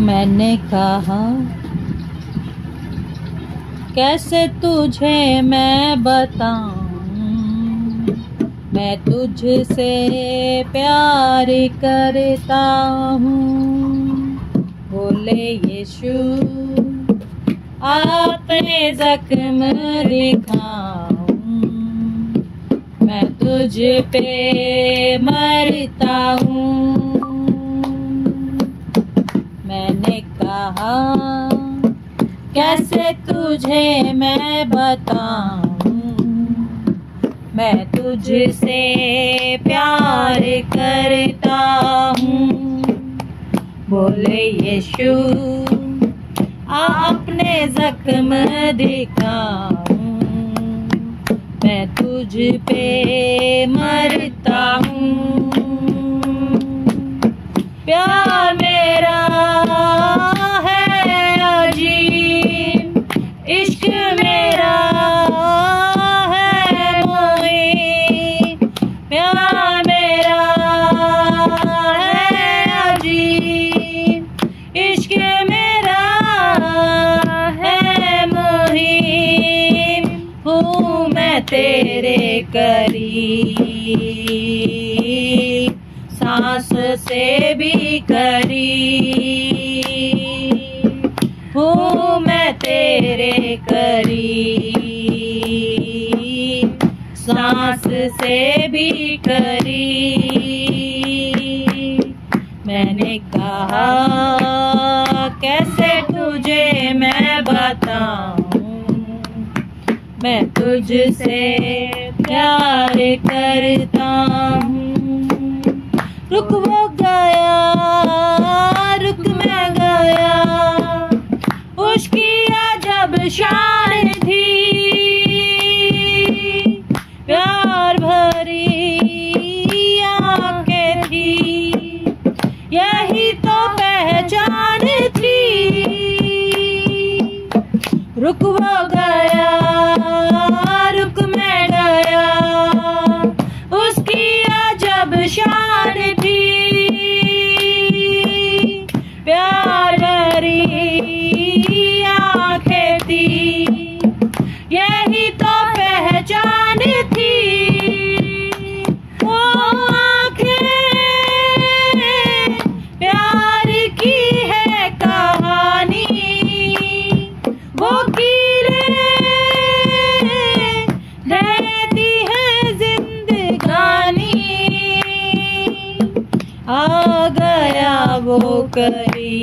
मैंने कहा, कैसे तुझे मैं बताऊँ? मैं तुझसे प्यार करता हूँ। बोले यीशु, आपने जख्म दिखाऊँ मैं तुझ पे मरता हूँ। मैंने कहा, कैसे तुझे मैं बताऊँ? मैं तुझसे प्यार करता हूँ। बोले यीशु अपने जख्म दिखाऊँ। मैं तुझ पे मरता हूँ। प्यार करीब सांस से भी करी। हूँ मैं तेरे करी, सांस से भी करी। मैंने कहा, कैसे तुझे मैं बताऊँ? मैं तुझसे प्यार करता हूँ। रुक वो गया, रुक मैं गया। उसकी जब शान थी, प्यार भरी आँखें थी। यही तो पहचान थी। रुक वो गया प्यार आ गया वो करी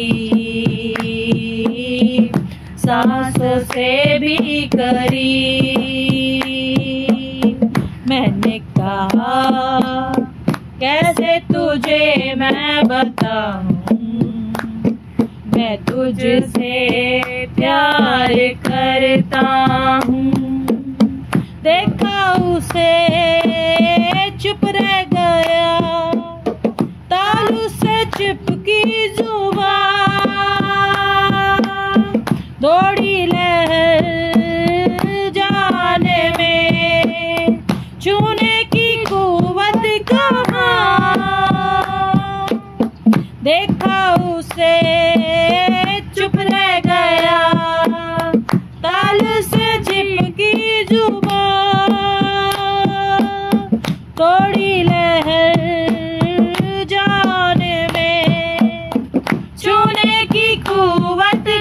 सांस से भी करी मैंने कहा, कैसे तुझे मैं बताऊँ? मैं तुझसे प्यार करता हूँ। देखा उसे चिपकी ज़ुबान दौड़ी लहर जाने में, छूने की कुवत कहाँ। देखा उसे, चुप रह गया। ताल से चिपकी ज़ुबान तोड़ी लहर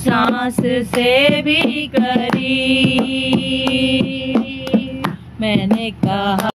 सांस से भी करी। मैंने कहा